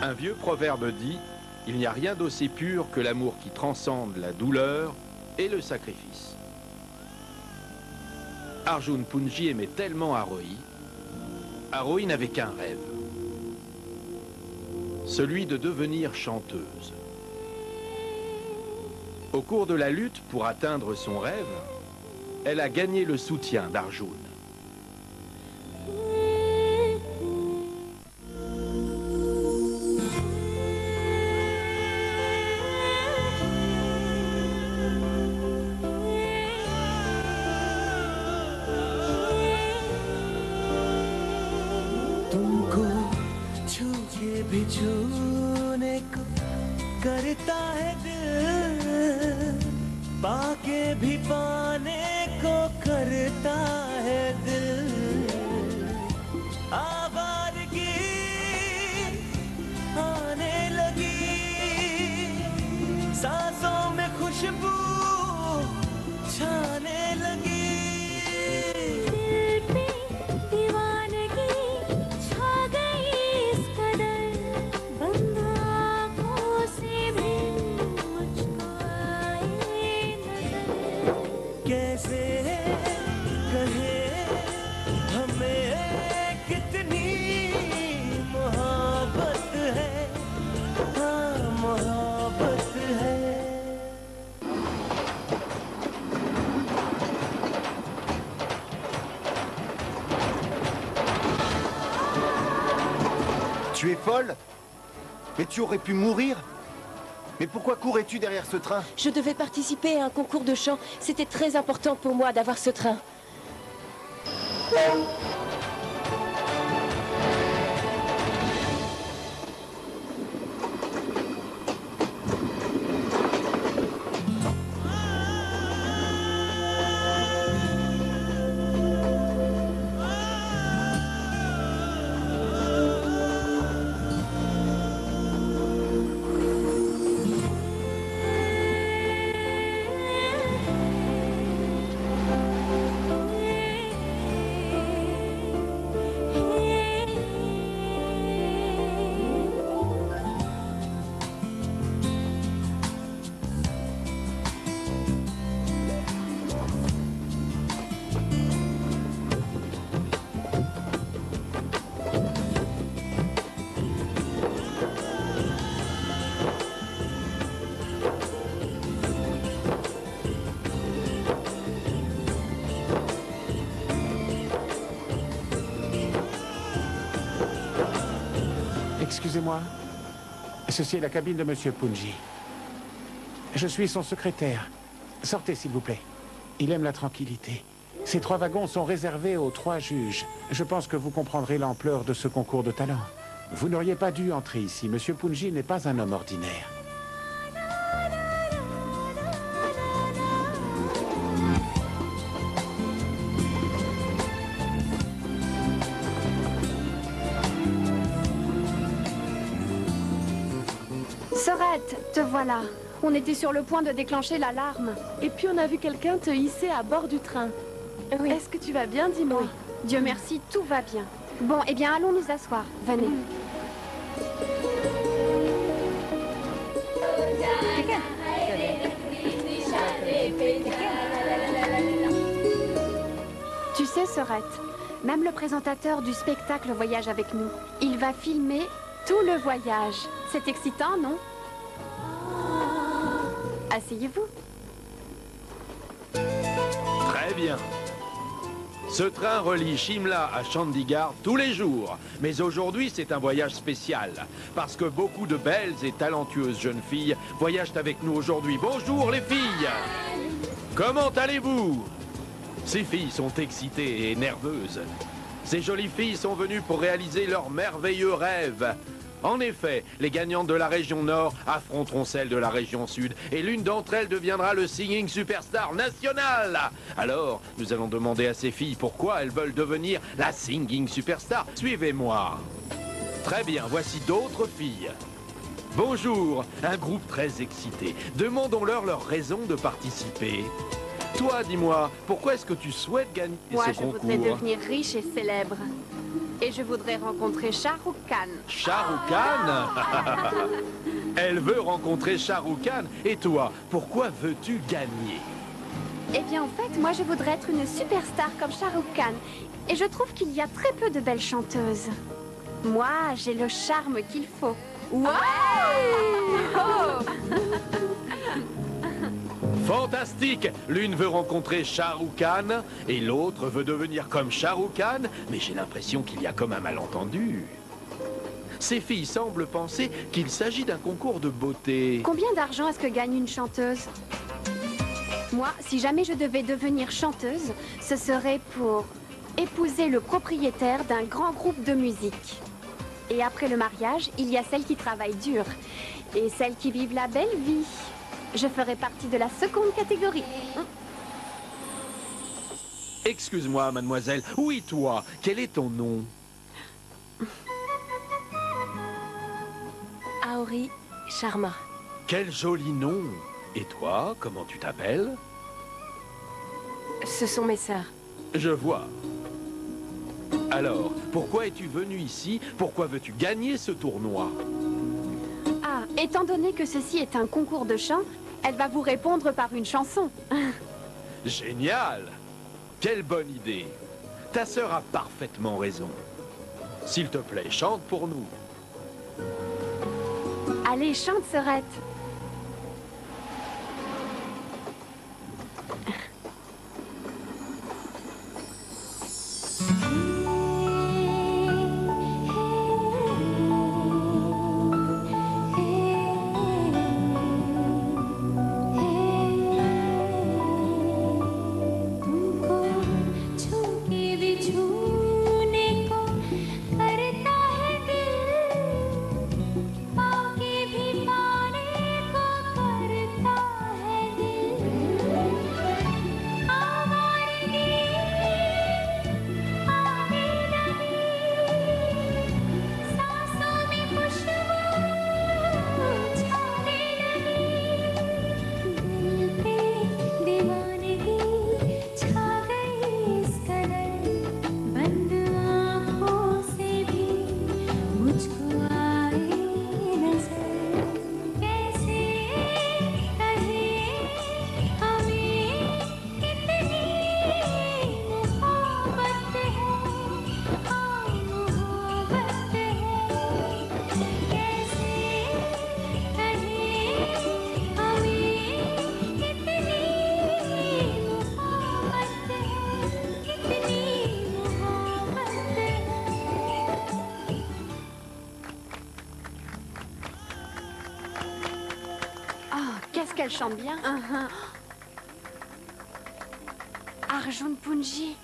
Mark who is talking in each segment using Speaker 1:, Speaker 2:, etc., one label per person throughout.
Speaker 1: Un vieux proverbe dit Il n'y a rien d'aussi pur que l'amour qui transcende la douleur et le sacrifice. Arjun Punji aimait tellement Aroi. Aroi n'avait qu'un rêve celui de devenir chanteuse. Au cours de la lutte pour atteindre son rêve, elle a gagné le soutien d'Arjun.
Speaker 2: be true. Mais tu aurais pu mourir Mais pourquoi courais-tu derrière ce train?
Speaker 3: Je devais participer à un concours de chant. C'était très important pour moi d'avoir ce train.
Speaker 4: Excusez-moi. Ceci est la cabine de Monsieur Punji. Je suis son secrétaire. Sortez, s'il vous plaît. Il aime la tranquillité. Ces trois wagons sont réservés aux trois juges. Je pense que vous comprendrez l'ampleur de ce concours de talent. Vous n'auriez pas dû entrer ici. Monsieur Punji n'est pas un homme ordinaire.
Speaker 5: Voilà. On était sur le point de déclencher l'alarme.
Speaker 3: Et puis on a vu quelqu'un te hisser à bord du train.
Speaker 5: Oui.
Speaker 3: Est-ce que tu vas bien, dis-moi?
Speaker 5: Oui. Dieu merci, tout va bien. Bon, eh bien, allons nous asseoir. Venez. Tu sais, Sorette, même le présentateur du spectacle voyage avec nous. Il va filmer tout le voyage. C'est excitant, non? Asseyez-vous.
Speaker 1: Très bien. Ce train relie Shimla à Chandigarh tous les jours. Mais aujourd'hui, c'est un voyage spécial. Parce que beaucoup de belles et talentueuses jeunes filles voyagent avec nous aujourd'hui. Bonjour les filles Comment allez-vous? Ces filles sont excitées et nerveuses. Ces jolies filles sont venues pour réaliser leur merveilleux rêve. En effet, les gagnantes de la région Nord affronteront celles de la région Sud et l'une d'entre elles deviendra le singing superstar national. Alors, nous allons demander à ces filles pourquoi elles veulent devenir la singing superstar. Suivez-moi. Très bien, voici d'autres filles. Bonjour, un groupe très excité. Demandons-leur leur raison de participer. Toi, dis-moi, pourquoi est-ce que tu souhaites gagner
Speaker 5: Moi,
Speaker 1: ce
Speaker 5: je
Speaker 1: concours
Speaker 5: voudrais devenir riche et célèbre. Et je voudrais rencontrer Shah Rukh Khan.
Speaker 1: Shah Rukh Khan? Elle veut rencontrer Shah Rukh Khan. Et toi, pourquoi veux-tu gagner?
Speaker 5: Eh bien, en fait, moi, je voudrais être une superstar comme Shah Rukh Khan. Et je trouve qu'il y a très peu de belles chanteuses. Moi, j'ai le charme qu'il faut. Wow
Speaker 1: Fantastique L'une veut rencontrer Khan et l'autre veut devenir comme Khan, mais j'ai l'impression qu'il y a comme un malentendu. Ces filles semblent penser qu'il s'agit d'un concours de beauté.
Speaker 5: Combien d'argent est-ce que gagne une chanteuse? Moi, si jamais je devais devenir chanteuse, ce serait pour épouser le propriétaire d'un grand groupe de musique. Et après le mariage, il y a celles qui travaillent dur et celles qui vivent la belle vie. Je ferai partie de la seconde catégorie.
Speaker 1: Excuse-moi, mademoiselle. Oui, toi, quel est ton nom?
Speaker 6: Aori Sharma.
Speaker 1: Quel joli nom Et toi, comment tu t'appelles?
Speaker 6: Ce sont mes sœurs.
Speaker 1: Je vois. Alors, pourquoi es-tu venu ici? Pourquoi veux-tu gagner ce tournoi?
Speaker 5: Étant donné que ceci est un concours de chant, elle va vous répondre par une chanson.
Speaker 1: Génial Quelle bonne idée Ta sœur a parfaitement raison. S'il te plaît, chante pour nous.
Speaker 5: Allez, chante, Serette. Ah, qu'elle chante bien. Arjun Punji.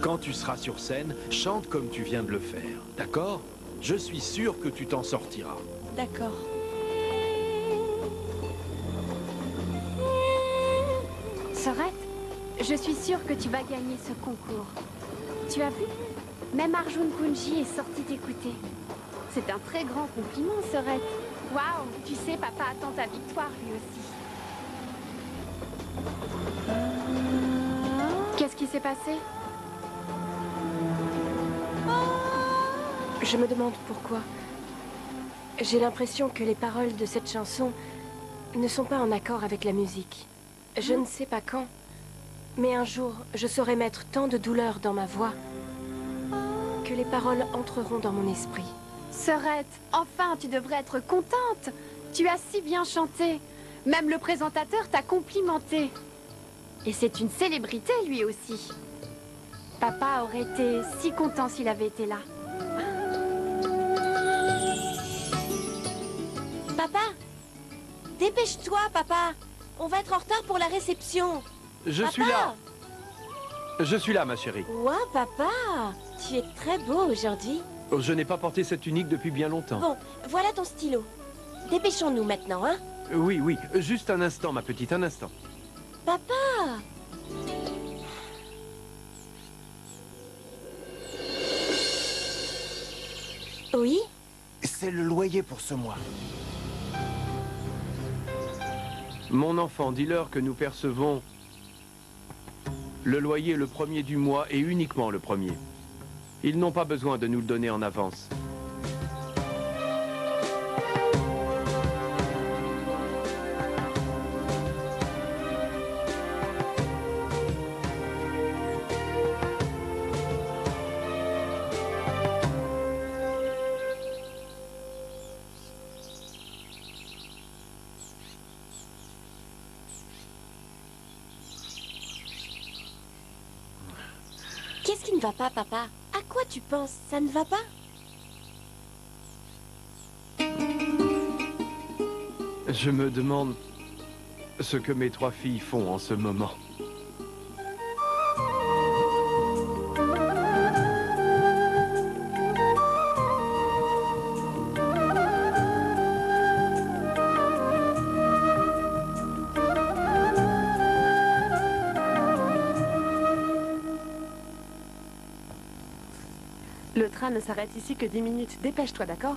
Speaker 1: Quand tu seras sur scène, chante comme tu viens de le faire, d'accord? Je suis sûr que tu t'en sortiras.
Speaker 6: D'accord.
Speaker 5: Sorette, je suis sûre que tu vas gagner ce concours. Tu as vu? Même Arjun Punji est sorti t'écouter. C'est un très grand compliment, Sorette. Waouh, tu sais, papa attend ta victoire lui aussi. Qu'est-ce qui s'est passé?
Speaker 6: Je me demande pourquoi. J'ai l'impression que les paroles de cette chanson ne sont pas en accord avec la musique. Je ne sais pas quand, mais un jour, je saurai mettre tant de douleur dans ma voix que les paroles entreront dans mon esprit.
Speaker 5: Sorette, enfin, tu devrais être contente. Tu as si bien chanté. Même le présentateur t'a complimenté. Et c'est une célébrité, lui aussi. Papa aurait été si content s'il avait été là.
Speaker 6: Papa Dépêche-toi, papa On va être en retard pour la réception.
Speaker 7: Je
Speaker 6: Papa
Speaker 7: suis là. Je suis là, ma chérie.
Speaker 6: Ouah, papa Tu es très beau aujourd'hui.
Speaker 7: Oh, Je n'ai pas porté cette tunique depuis bien longtemps.
Speaker 6: Bon, voilà ton stylo. Dépêchons-nous maintenant, hein
Speaker 7: Oui, oui. Juste un instant, ma petite, un instant.
Speaker 6: Papa Oui
Speaker 8: C'est le loyer pour ce mois.
Speaker 7: Mon enfant, dis-leur que nous percevons Le loyer est le premier du mois et uniquement le premier. Ils n'ont pas besoin de nous le donner en avance.
Speaker 6: Qu'est-ce qui ne va pas, papa? À quoi tu penses Ça ne va pas
Speaker 7: Je me demande ce que mes trois filles font en ce moment.
Speaker 9: Ne s'arrête ici que 10 minutes. Dépêche-toi, d'accord?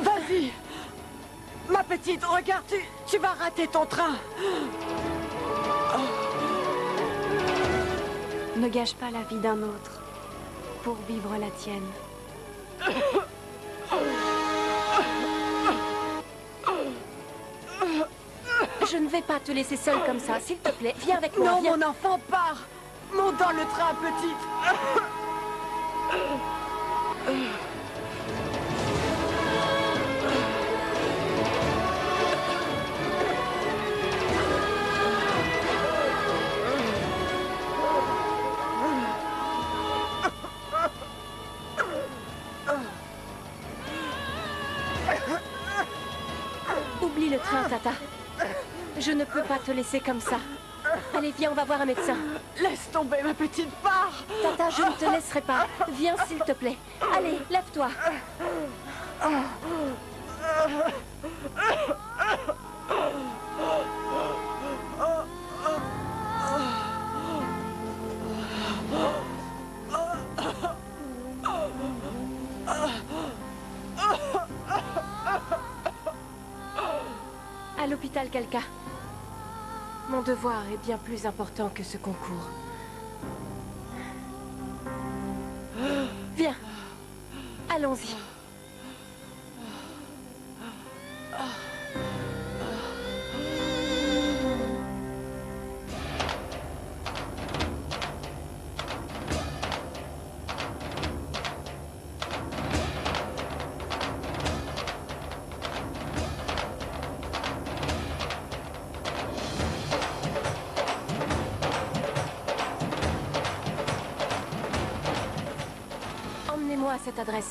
Speaker 9: Vas-y Ma petite, regarde, tu, tu vas rater ton train.
Speaker 5: Ne gâche pas la vie d'un autre pour vivre la tienne.
Speaker 6: Je ne vais pas te laisser seule comme ça. S'il te plaît, viens avec moi.
Speaker 9: Non,
Speaker 6: viens.
Speaker 9: mon enfant, pars Monte dans le train, petite
Speaker 6: te laisser comme ça. Allez, viens, on va voir un médecin.
Speaker 9: Laisse tomber, ma petite, pars
Speaker 6: Tata, je ne te laisserai pas. Viens, s'il te plaît. Allez, lève-toi. À l'hôpital, quelqu'un. Mon devoir est bien plus important que ce concours. Viens. Allons-y.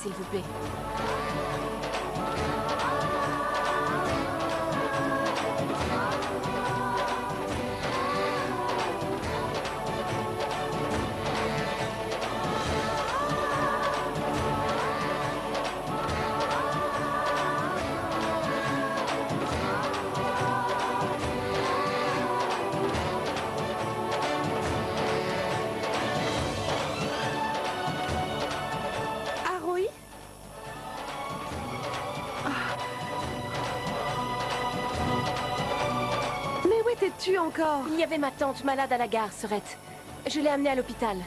Speaker 6: S'il vous plaît.
Speaker 9: Encore
Speaker 6: Il y avait ma tante malade à la gare, Sorette. Je l'ai amenée à l'hôpital.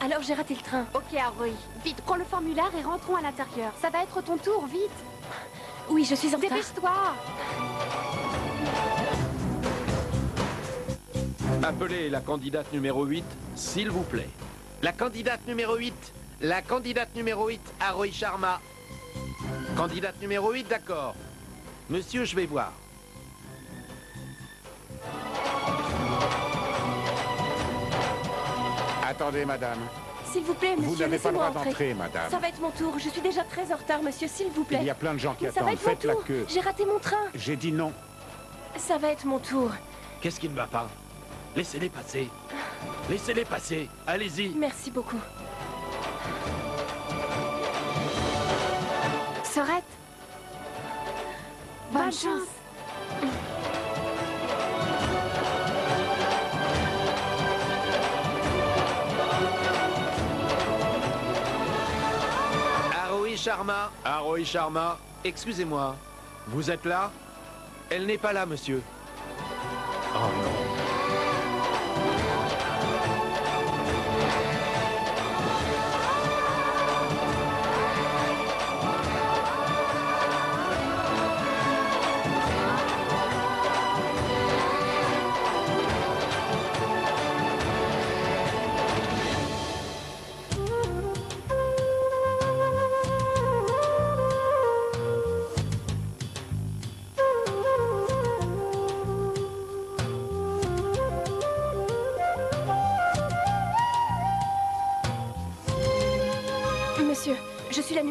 Speaker 6: Alors j'ai raté le train.
Speaker 5: Ok, Haroui. Vite, prends le formulaire et rentrons à l'intérieur. Ça va être ton tour, vite.
Speaker 6: Oui, je suis en train.
Speaker 5: Dépêche-toi
Speaker 1: Appelez la candidate numéro 8, s'il vous plaît. La candidate numéro 8 La candidate numéro 8, Aroy Sharma. Candidate numéro 8, d'accord. Monsieur, je vais voir.
Speaker 4: Attendez, madame.
Speaker 6: S'il vous plaît, monsieur,
Speaker 4: Vous n'avez pas le droit
Speaker 6: entrer.
Speaker 4: d'entrer, madame.
Speaker 6: Ça va être mon tour. Je suis déjà très en retard, monsieur, s'il vous plaît.
Speaker 4: Il y a plein de gens qui
Speaker 6: Mais ça va
Speaker 4: attendent.
Speaker 6: mon
Speaker 4: Faites la queue.
Speaker 6: J'ai raté mon train.
Speaker 4: J'ai dit non.
Speaker 6: Ça va être mon tour.
Speaker 1: Qu'est-ce qui ne va pas? Laissez-les passer. Laissez-les passer. Allez-y.
Speaker 6: Merci beaucoup.
Speaker 5: Sorette Bonne,
Speaker 6: Bonne
Speaker 5: chance.
Speaker 1: Sharma. Aroy Sharma. Excusez-moi. Vous êtes là? Elle n'est pas là, monsieur. Oh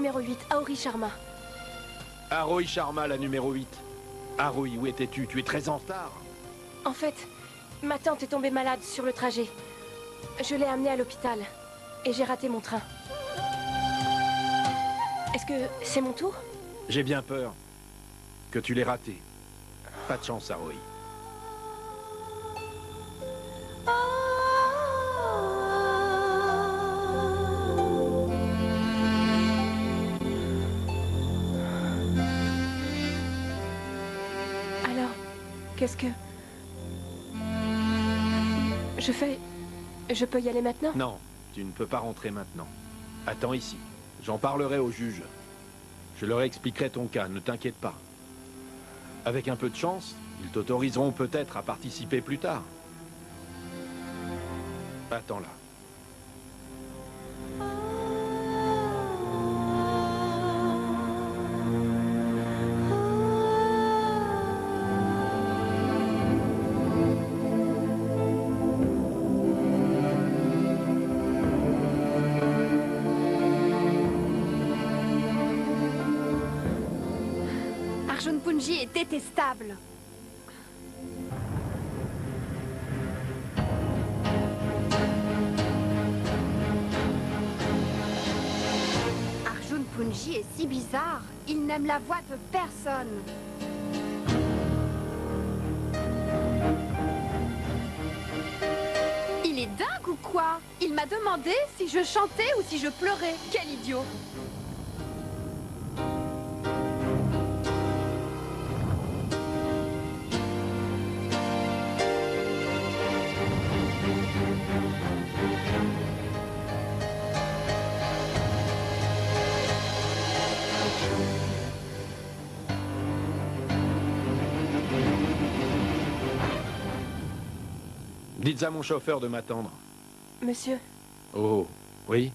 Speaker 6: numéro 8, Aori Sharma.
Speaker 1: Sharma, la numéro 8. Aroy, où étais-tu? Tu es très en retard.
Speaker 6: En fait, ma tante est tombée malade sur le trajet. Je l'ai amenée à l'hôpital et j'ai raté mon train. Est-ce que c'est mon tour?
Speaker 1: J'ai bien peur que tu l'aies raté. Pas de chance, Aroy.
Speaker 6: Qu'est-ce que... Je fais... Je peux y aller maintenant?
Speaker 1: Non, tu ne peux pas rentrer maintenant. Attends ici. J'en parlerai au juge. Je leur expliquerai ton cas, ne t'inquiète pas. Avec un peu de chance, ils t'autoriseront peut-être à participer plus tard. Attends là.
Speaker 5: Détestable. Arjun Punji est si bizarre. Il n'aime la voix de personne. Il est dingue ou quoi? Il m'a demandé si je chantais ou si je pleurais. Quel idiot
Speaker 1: Dites à mon chauffeur de m'attendre.
Speaker 6: Monsieur,
Speaker 1: Oh, oui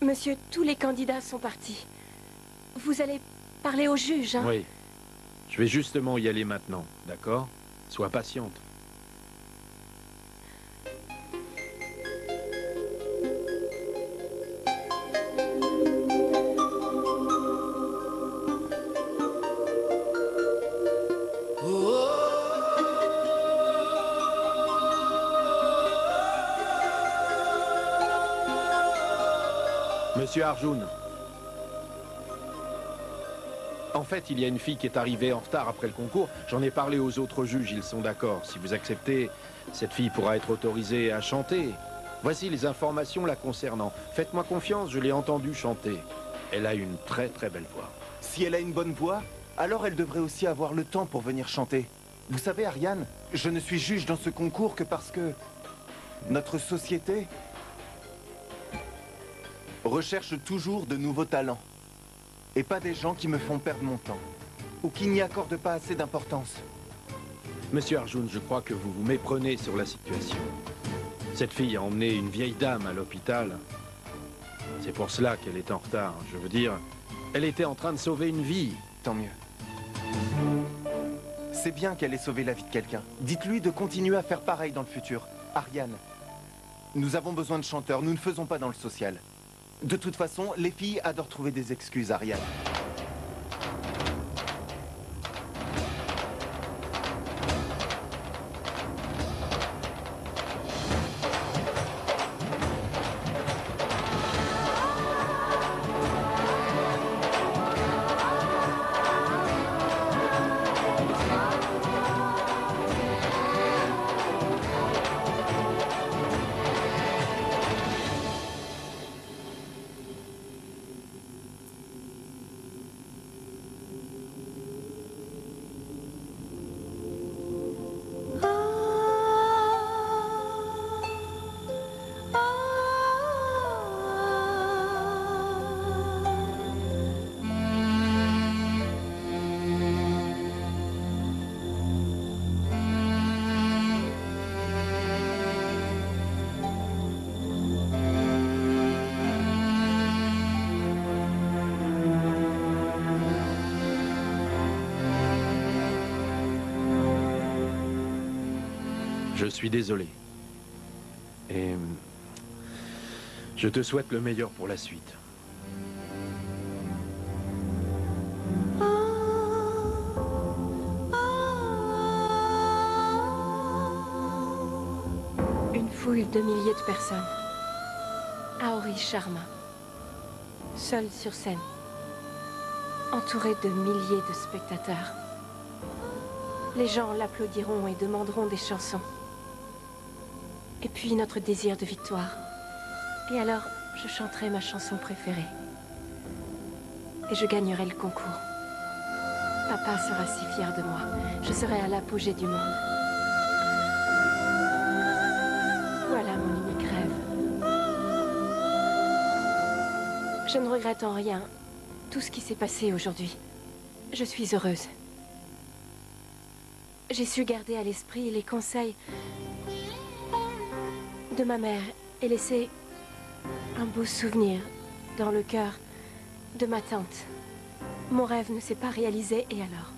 Speaker 6: monsieur, tous les candidats sont partis. Vous allez parler au juge, hein
Speaker 1: Oui. Je vais justement y aller maintenant, d'accord? Sois patiente. Monsieur Arjun. En fait, il y a une fille qui est arrivée en retard après le concours. J'en ai parlé aux autres juges, ils sont d'accord. Si vous acceptez, cette fille pourra être autorisée à chanter. Voici les informations la concernant. Faites-moi confiance, je l'ai entendue chanter. Elle a une très très belle voix.
Speaker 8: Si elle a une bonne voix, alors elle devrait aussi avoir le temps pour venir chanter. Vous savez, Ariane, je ne suis juge dans ce concours que parce que notre société recherche toujours de nouveaux talents. Et pas des gens qui me font perdre mon temps. Ou qui n'y accordent pas assez d'importance.
Speaker 1: Monsieur Arjun, je crois que vous vous méprenez sur la situation. Cette fille a emmené une vieille dame à l'hôpital. C'est pour cela qu'elle est en retard. Je veux dire, elle était en train de sauver une vie.
Speaker 10: Tant mieux. C'est bien qu'elle ait sauvé la vie de quelqu'un. Dites-lui de continuer à faire pareil dans le futur. Ariane, nous avons besoin de chanteurs, nous ne faisons pas dans le social. De toute façon, les filles adorent trouver des excuses, Ariane.
Speaker 1: Suis désolé. Et... Je te souhaite le meilleur pour la suite.
Speaker 6: Une foule de milliers de personnes. Aori Sharma. Seul sur scène. Entouré de milliers de spectateurs. Les gens l'applaudiront et demanderont des chansons. Et puis notre désir de victoire. Et alors, je chanterai ma chanson préférée. Et je gagnerai le concours. Papa sera si fier de moi. Je serai à l'apogée du monde. Voilà mon unique rêve. Je ne regrette en rien tout ce qui s'est passé aujourd'hui. Je suis heureuse. J'ai su garder à l'esprit les conseils de ma mère et laisser un beau souvenir dans le cœur de ma tante. Mon rêve ne s'est pas réalisé et alors?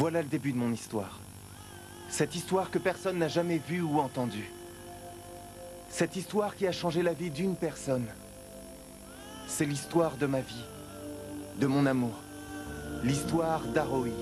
Speaker 10: Voilà le début de mon histoire. Cette histoire que personne n'a jamais vue ou entendue. Cette histoire qui a changé la vie d'une personne. C'est l'histoire de ma vie, de mon amour. L'histoire d'Aroï.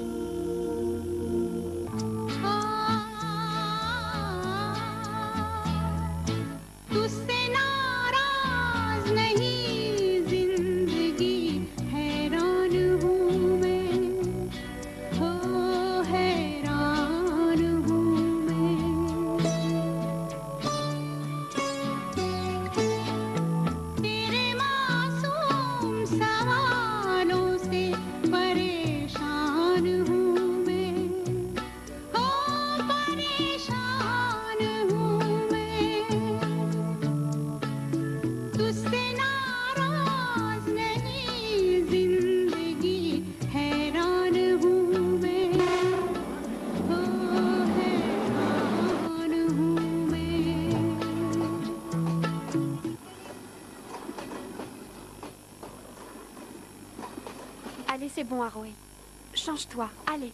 Speaker 5: Change-toi. Allez.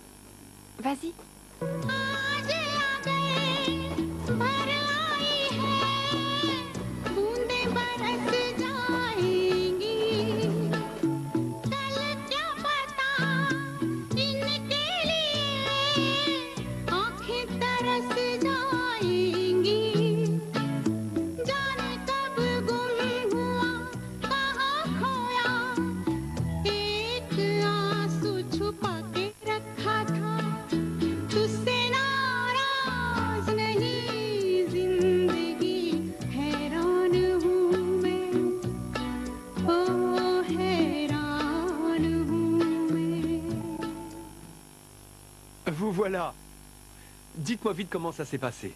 Speaker 7: Dites-moi vite comment ça s'est passé.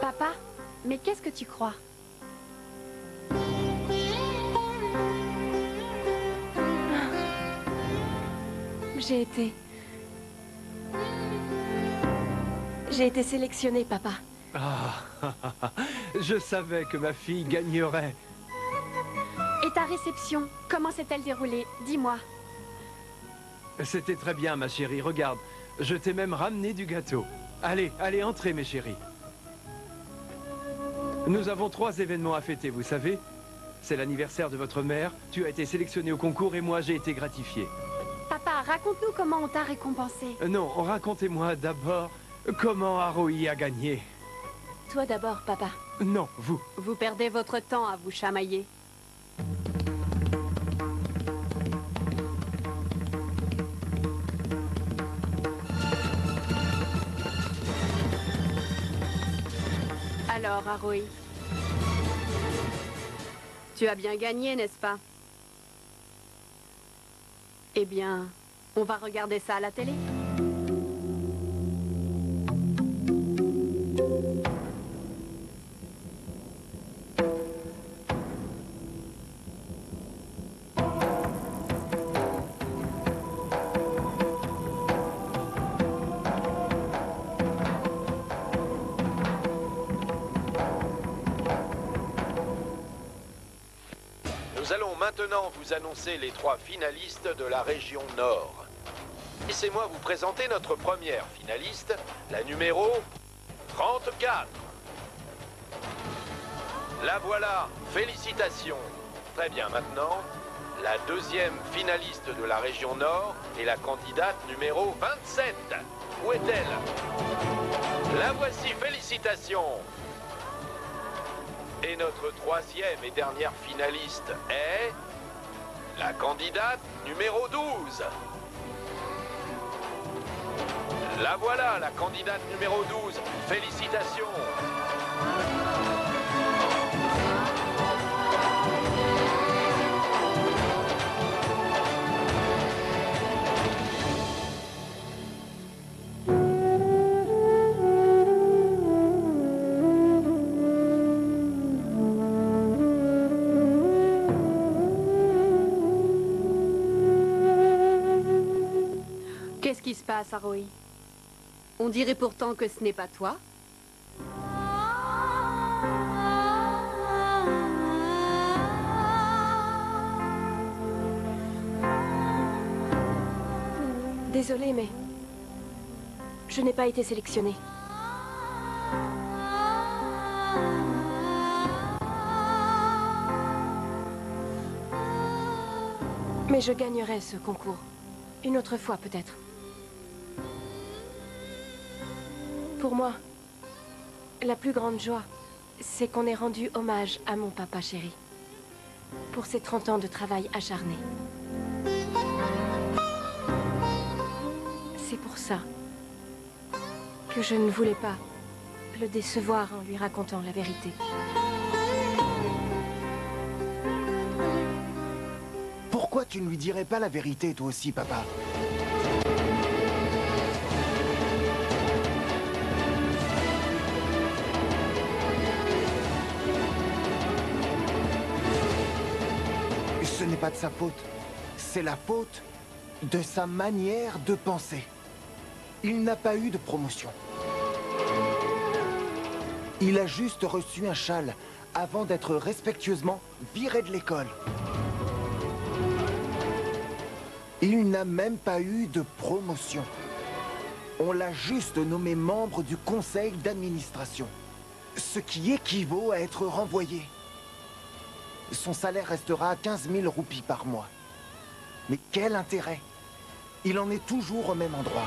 Speaker 5: Papa, mais qu'est-ce que tu crois?
Speaker 6: J'ai été... J'ai été sélectionnée, papa.
Speaker 7: Ah, je savais que ma fille gagnerait.
Speaker 5: Et ta réception, comment s'est-elle déroulée? Dis-moi.
Speaker 7: C'était très bien, ma chérie. Regarde, je t'ai même ramené du gâteau. Allez, allez, entrez, mes chéris. Nous avons trois événements à fêter, vous savez. C'est l'anniversaire de votre mère, tu as été sélectionné au concours et moi j'ai été gratifié.
Speaker 5: Papa, raconte-nous comment on t'a récompensé.
Speaker 7: Non, racontez-moi d'abord comment Harohi a gagné.
Speaker 6: Toi d'abord, papa.
Speaker 7: Non, vous.
Speaker 5: Vous perdez votre temps à vous chamailler. Alors, Aroy, tu as bien gagné, n'est-ce pas? Eh bien, on va regarder ça à la télé.
Speaker 1: Maintenant vous annoncer les trois finalistes de la région Nord. Laissez-moi vous présenter notre première finaliste, la numéro 34. La voilà, félicitations. Très bien, maintenant, la deuxième finaliste de la région Nord est la candidate numéro 27. Où est-elle? La voici, félicitations. Et notre troisième et dernière finaliste est la candidate numéro 12. La voilà, la candidate numéro 12. Félicitations.
Speaker 5: On dirait pourtant que ce n'est pas toi.
Speaker 6: Désolée, mais... Je n'ai pas été sélectionnée. Mais je gagnerai ce concours. Une autre fois, peut-être. Pour moi, la plus grande joie, c'est qu'on ait rendu hommage à mon papa chéri. Pour ses 30 ans de travail acharné. C'est pour ça que je ne voulais pas le décevoir en lui racontant la vérité.
Speaker 8: Pourquoi tu ne lui dirais pas la vérité, toi aussi, papa? Ce n'est pas de sa faute. C'est la faute de sa manière de penser. Il n'a pas eu de promotion. Il a juste reçu un châle avant d'être respectueusement viré de l'école. Il n'a même pas eu de promotion. On l'a juste nommé membre du conseil d'administration. Ce qui équivaut à être renvoyé. Son salaire restera à 15 000 roupies par mois. Mais quel intérêt? Il en est toujours au même endroit.